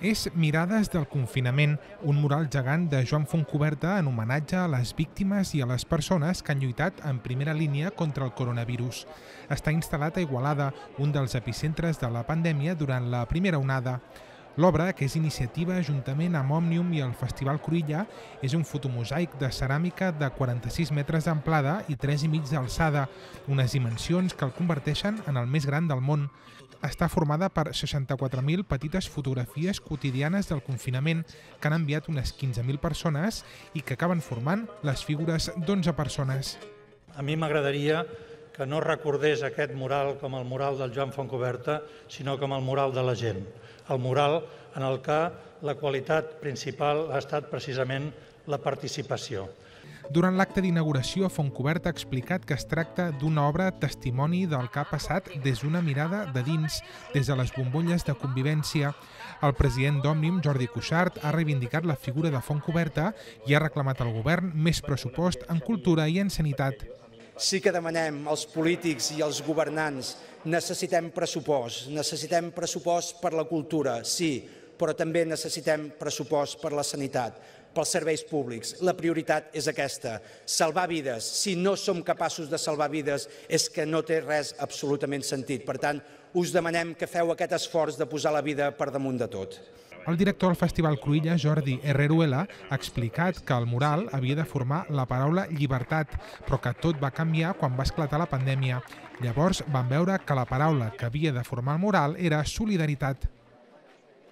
És Mirades del confinament, un mural gegant de Joan Fontcoberta en homenatge a les víctimes i a les persones que han lluitat en primera línia contra el coronavirus. Està instal·lat a Igualada, un dels epicentres de la pandèmia durant la primera onada. L'obra, que és iniciativa juntament amb Òmnium i el Festival Cruïlla, és un fotomosaic de ceràmica de 46 metres d'amplada i 3 i mig d'alçada, unes dimensions que el converteixen en el més gran del món. Està formada per 64.000 petites fotografies quotidianes del confinament que han enviat unes 15.000 persones i que acaben formant les figures d'11 persones. A mi m'agradaria que no recordés aquest mural com el mural del Joan Fontcoberta, sinó com el mural de la gent. El mural en el que la qualitat principal ha estat precisament la participació. Durant l'acte d'inauguració, Fontcoberta ha explicat que es tracta d'una obra testimoni del que ha passat des d'una mirada de dins, des de les bombolles de convivència. El president d'Òmnium, Jordi Cuixart, ha reivindicat la figura de Fontcoberta i ha reclamat al govern més pressupost en cultura i en sanitat. Sí que demanem als polítics i als governants necessitem pressupost, necessitem pressupost per la cultura, sí, però també necessitem pressupost per la sanitat, pels serveis públics. La prioritat és aquesta, salvar vides. Si no som capaços de salvar vides és que no té res absolutament sentit. Per tant, us demanem que feu aquest esforç de posar la vida per damunt de tot. El director del Festival Cruïlla, Jordi Herreruela, ha explicat que el mural havia de formar la paraula llibertat, però que tot va canviar quan va esclatar la pandèmia. Llavors van veure que la paraula que havia de formar el mural era solidaritat.